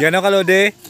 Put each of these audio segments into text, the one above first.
Gano'n ka, Lodi?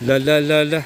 la la la la.